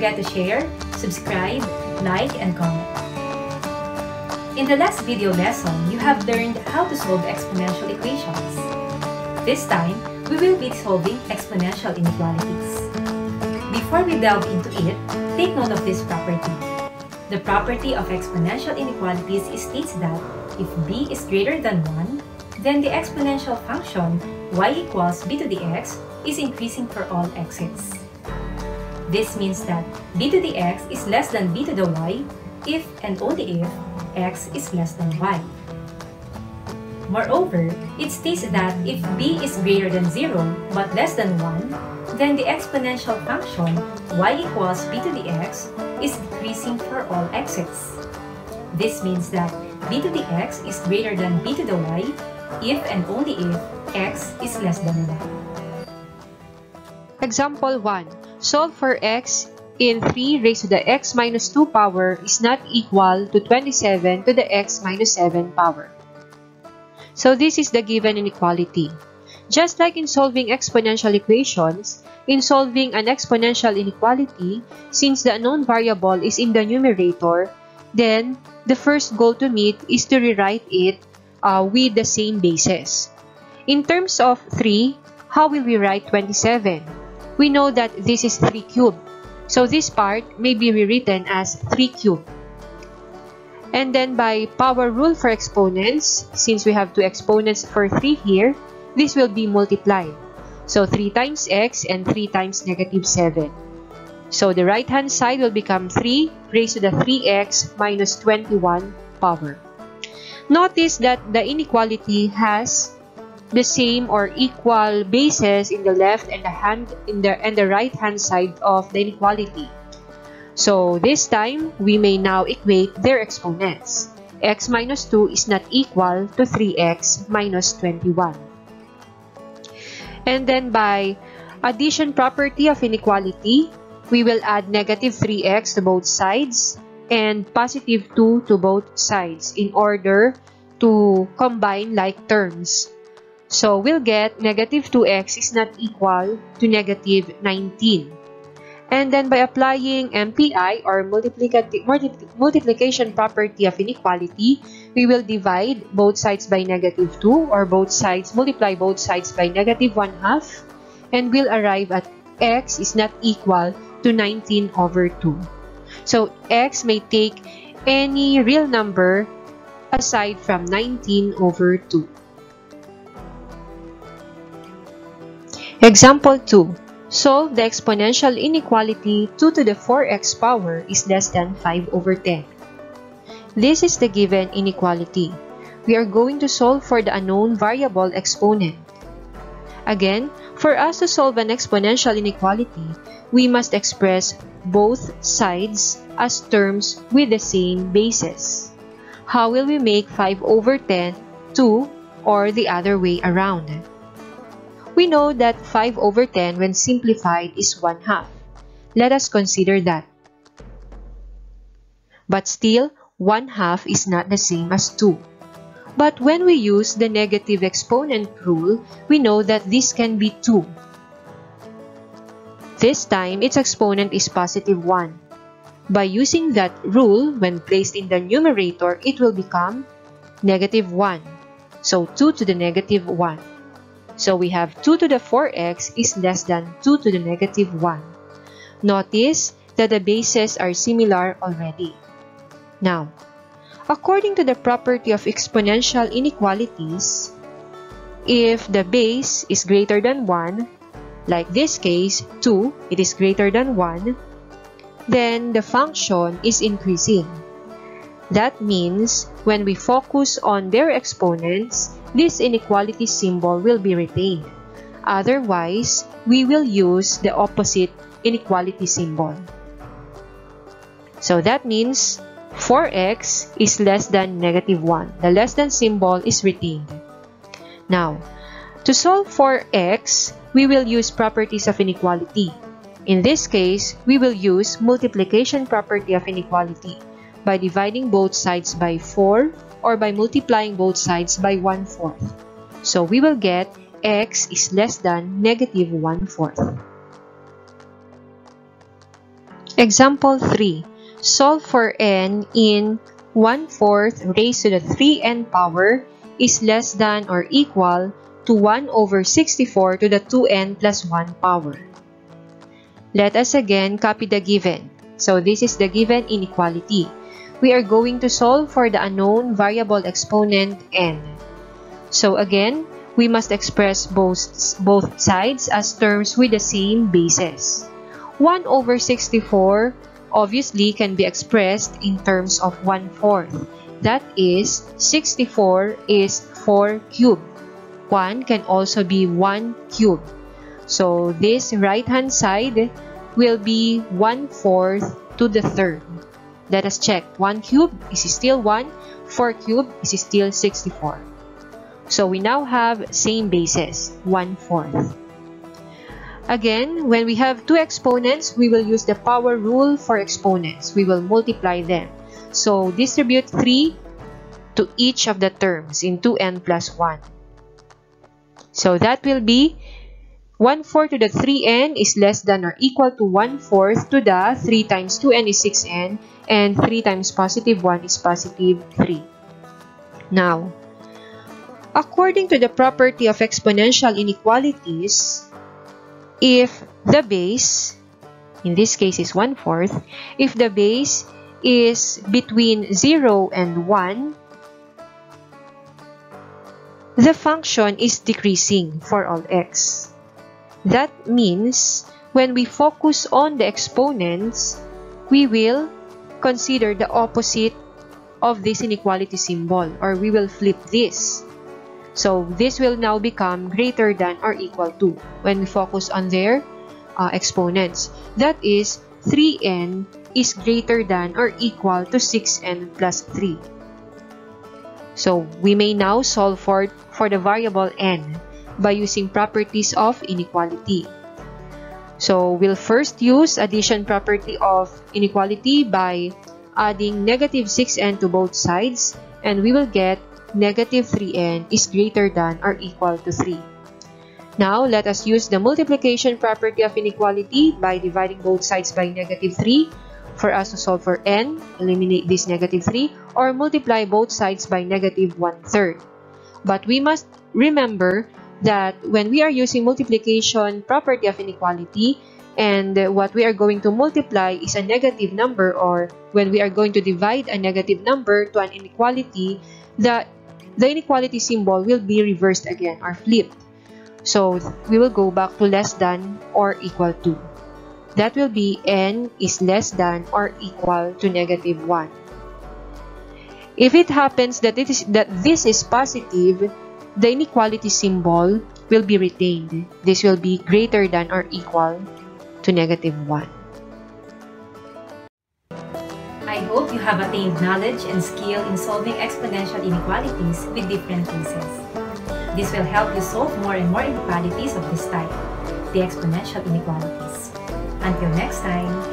forget to share, subscribe, like, and comment. In the last video lesson, you have learned how to solve exponential equations. This time, we will be solving exponential inequalities. Before we delve into it, take note of this property. The property of exponential inequalities states that if b is greater than 1, then the exponential function y equals b to the x is increasing for all x's. This means that b to the x is less than b to the y if and only if x is less than y. Moreover, it states that if b is greater than 0 but less than 1, then the exponential function y equals b to the x is decreasing for all x's. This means that b to the x is greater than b to the y if and only if x is less than 1. Example 1. Solve for x in 3 raised to the x minus 2 power is not equal to 27 to the x minus 7 power. So this is the given inequality. Just like in solving exponential equations, in solving an exponential inequality, since the unknown variable is in the numerator, then the first goal to meet is to rewrite it uh, with the same basis. In terms of 3, how will we write 27? We know that this is 3 cubed, so this part may be rewritten as 3 cubed. And then by power rule for exponents, since we have two exponents for 3 here, this will be multiplied. So 3 times x and 3 times negative 7. So the right hand side will become 3 raised to the 3x minus 21 power. Notice that the inequality has the same or equal bases in the left and the hand in the and the right hand side of the inequality. So this time we may now equate their exponents. x minus 2 is not equal to 3x minus 21. And then by addition property of inequality, we will add negative 3x to both sides and positive 2 to both sides in order to combine like terms. So we'll get negative 2x is not equal to negative 19. And then by applying MPI or multiplication property of inequality, we will divide both sides by negative 2 or both sides multiply both sides by negative 1 half and we'll arrive at x is not equal to 19 over 2. So x may take any real number aside from 19 over 2. Example 2. Solve the exponential inequality 2 to the 4x power is less than 5 over 10. This is the given inequality. We are going to solve for the unknown variable exponent. Again, for us to solve an exponential inequality, we must express both sides as terms with the same basis. How will we make 5 over 10 2 or the other way around? We know that 5 over 10 when simplified is 1 half. Let us consider that. But still, 1 half is not the same as 2. But when we use the negative exponent rule, we know that this can be 2. This time, its exponent is positive 1. By using that rule, when placed in the numerator, it will become negative 1. So 2 to the negative 1. So we have 2 to the 4x is less than 2 to the negative 1. Notice that the bases are similar already. Now, according to the property of exponential inequalities, if the base is greater than 1, like this case, 2, it is greater than 1, then the function is increasing. That means when we focus on their exponents, this inequality symbol will be retained. Otherwise, we will use the opposite inequality symbol. So that means 4x is less than negative 1. The less than symbol is retained. Now, to solve for x, we will use properties of inequality. In this case, we will use multiplication property of inequality by dividing both sides by 4 or by multiplying both sides by 1 fourth. So we will get x is less than negative 1 fourth. Example 3. Solve for n in 1 fourth raised to the 3n power is less than or equal to 1 over 64 to the 2n plus 1 power. Let us again copy the given. So this is the given inequality. We are going to solve for the unknown variable exponent n. So again, we must express both, both sides as terms with the same basis. 1 over 64 obviously can be expressed in terms of 1 fourth. That is, 64 is 4 cubed. 1 can also be 1 cubed. So this right-hand side will be 1 fourth to the third. Let us check. 1 cubed is still 1. 4 cubed is still 64. So we now have same basis, 1 fourth. Again, when we have two exponents, we will use the power rule for exponents. We will multiply them. So distribute 3 to each of the terms in 2n plus 1. So that will be 1 fourth to the 3n is less than or equal to 1 fourth to the 3 times 2n is 6n and 3 times positive 1 is positive 3. Now, according to the property of exponential inequalities, if the base, in this case is 1 fourth, if the base is between 0 and 1, the function is decreasing for all x. That means when we focus on the exponents, we will consider the opposite of this inequality symbol or we will flip this. So this will now become greater than or equal to when we focus on their uh, exponents. That is 3n is greater than or equal to 6n plus 3. So we may now solve for, for the variable n by using properties of inequality. So we'll first use addition property of inequality by adding negative 6n to both sides and we will get negative 3n is greater than or equal to 3. Now, let us use the multiplication property of inequality by dividing both sides by negative 3 for us to solve for n, eliminate this negative 3, or multiply both sides by negative 1 third. But we must remember that when we are using multiplication property of inequality, and what we are going to multiply is a negative number, or when we are going to divide a negative number to an inequality, the, the inequality symbol will be reversed again or flipped. So we will go back to less than or equal to. That will be n is less than or equal to negative 1. If it happens that, it is, that this is positive, the inequality symbol will be retained. This will be greater than or equal to negative 1. I hope you have attained knowledge and skill in solving exponential inequalities with different cases. This will help you solve more and more inequalities of this type, the exponential inequalities. Until next time!